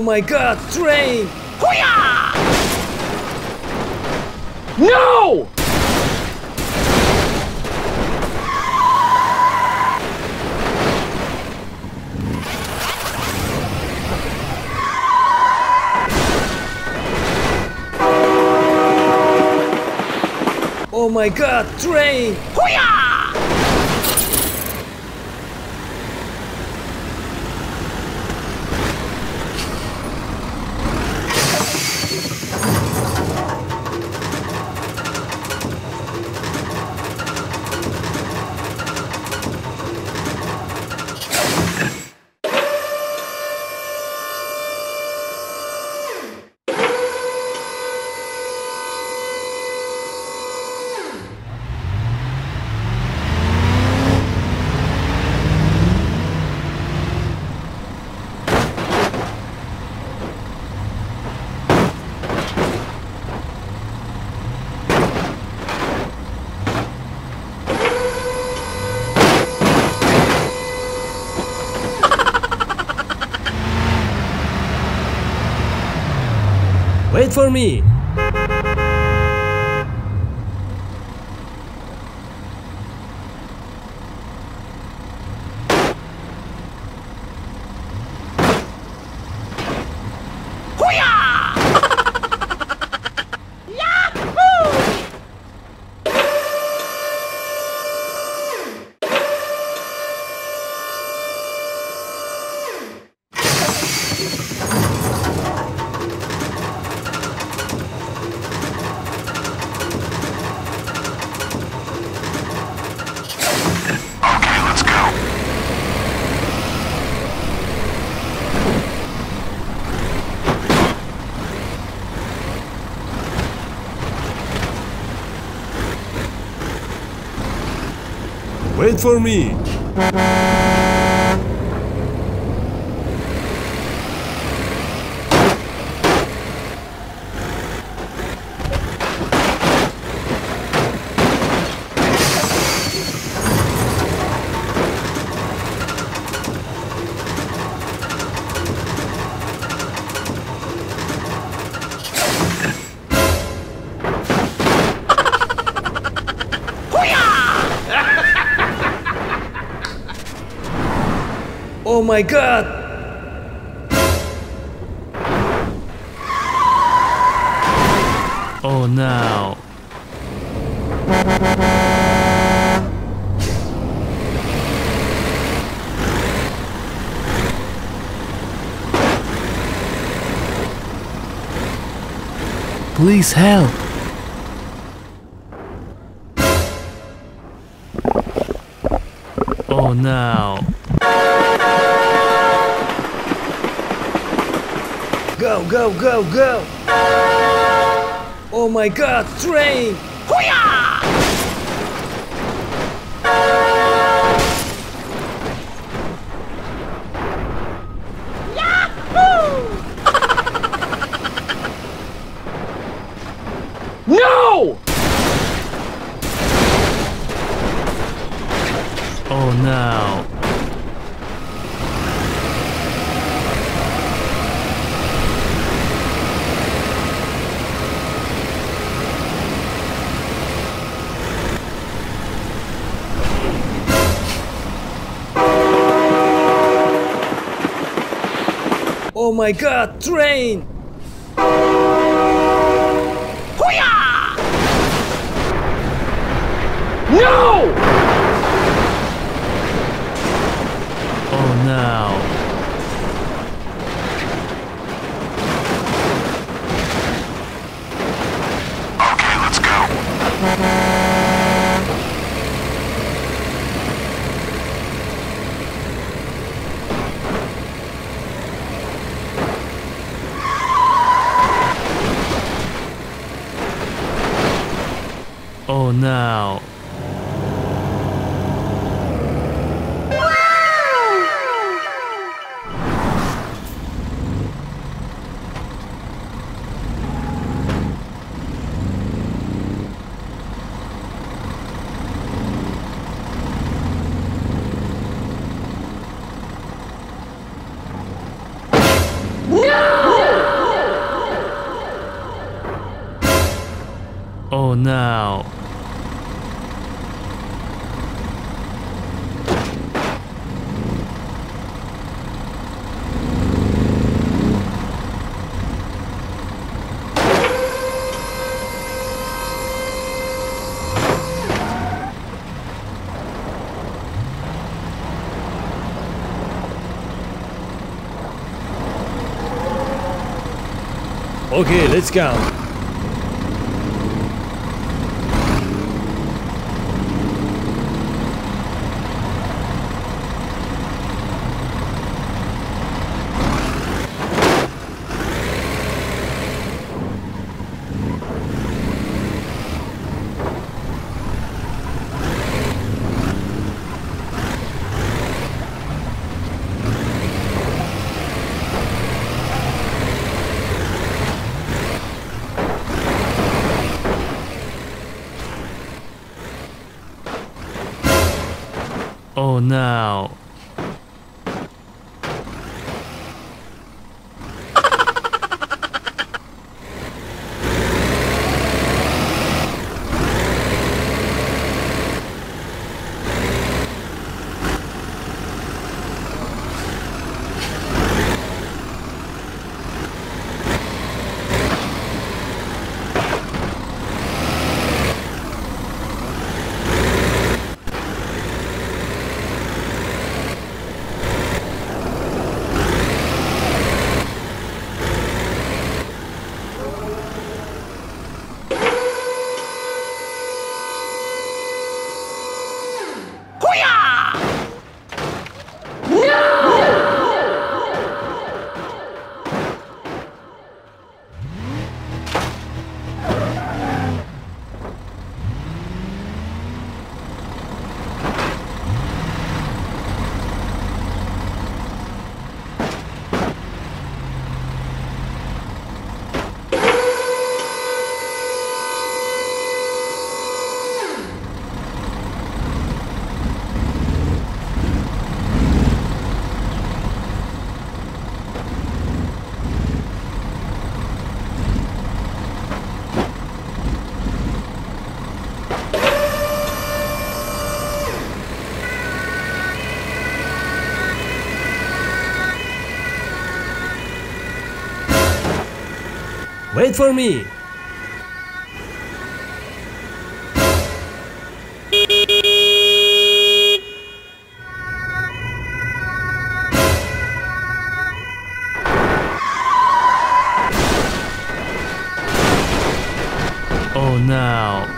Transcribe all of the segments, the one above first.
Oh my god, train! No! Oh my god, train! Wait for me! Okay, let's go. Wait for me! Oh my god! Oh no. Please help. Oh no. Go, go, go, go! Oh my god, train! yahoo No! Oh no. Oh my god, train! No! Oh no. Oh no. Okay, let's go. Oh, no. Wait for me. Oh no.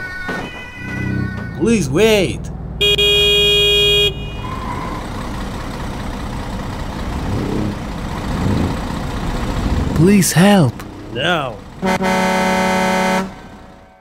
Please wait. Please help. Now. Bye-bye.